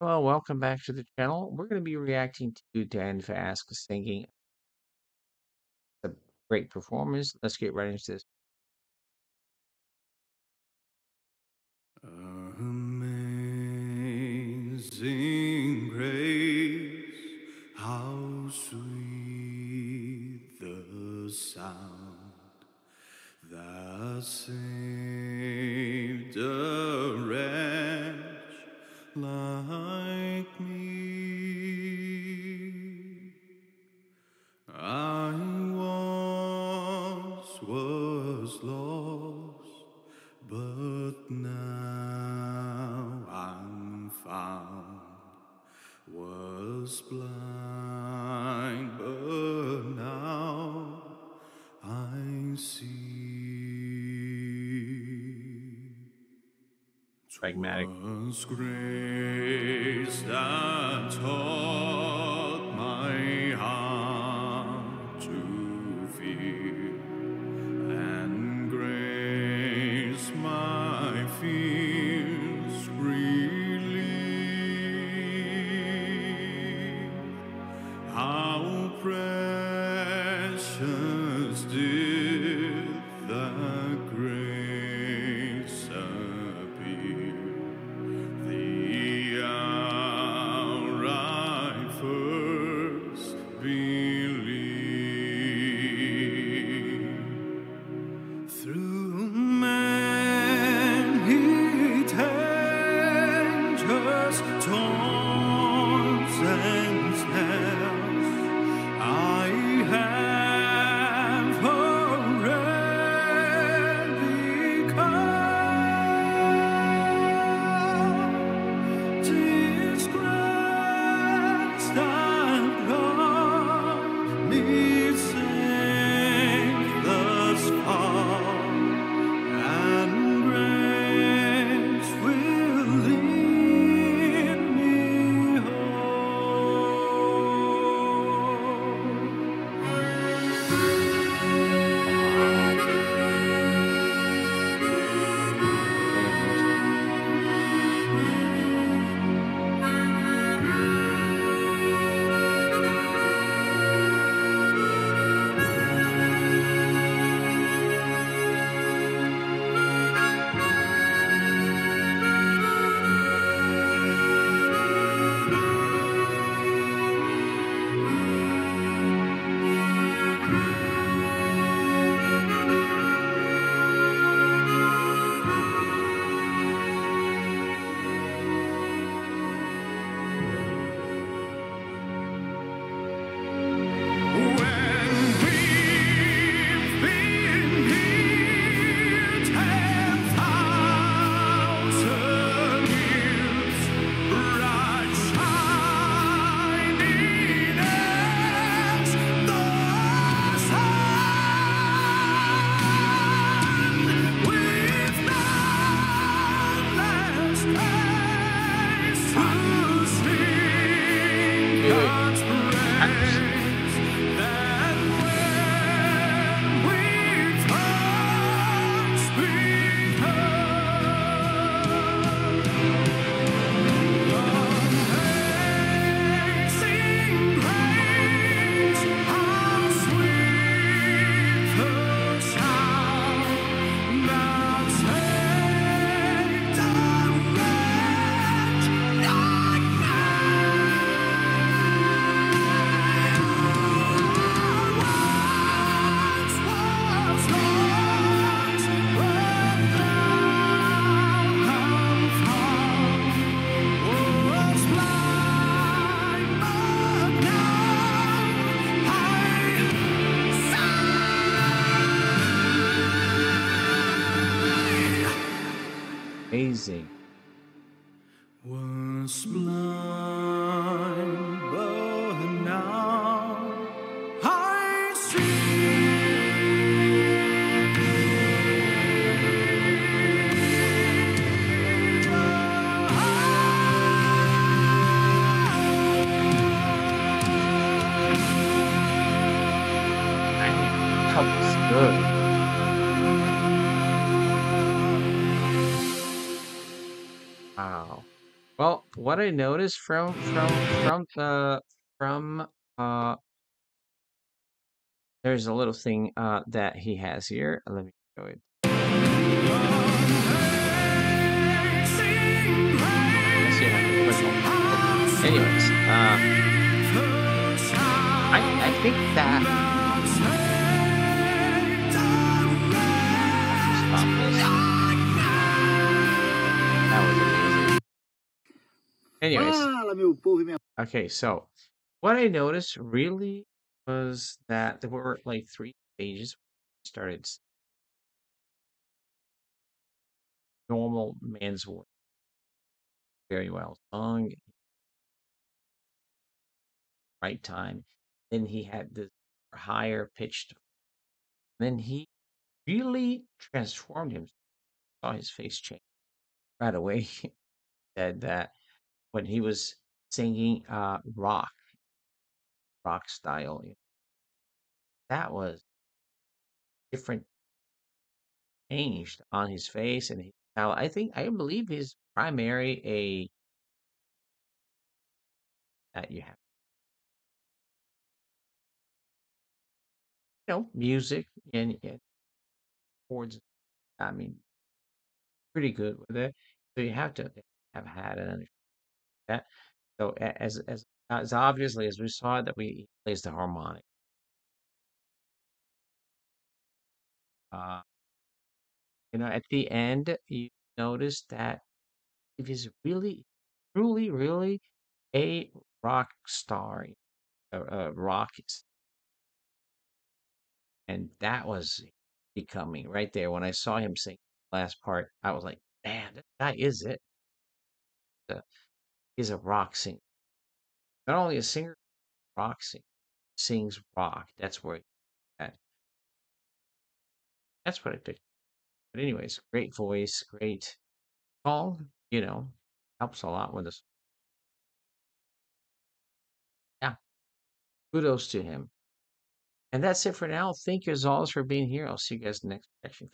Well, welcome back to the channel. We're going to be reacting to Dan Vasc singing a great performance. Let's get right into this. Amazing. now I'm found. Was blind, but now I see. Pragmatic. Was grace that taught my heart. God's breath. Amazing. Blind. Well, what I noticed from from from the from uh there's a little thing uh that he has here. Let me show it. Anyways, uh I I think that Anyways, Fala, meu povo e minha okay, so what I noticed really was that there were like three stages. Started normal man's voice, very well sung, right time. Then he had this higher pitched. Then he really transformed himself. Saw his face change right away. He said that when he was singing uh rock, rock style, you know, that was different changed on his face and now I think I believe his primary a that you have you know music and, and chords. I mean, pretty good with it. So you have to have had an that. So as as as obviously as we saw that we plays the harmonic. Uh, you know, at the end you notice that if he's really, truly, really a rock star, a, a rock, and that was becoming right there. When I saw him sing the last part, I was like, man, that is it. Uh, He's a rock singer. Not only a singer, rock singer. Sings rock. That's where that. That's what I picked. But anyways, great voice, great song. You know, helps a lot with this. Yeah, kudos to him. And that's it for now. Thank you as always for being here. I'll see you guys next section.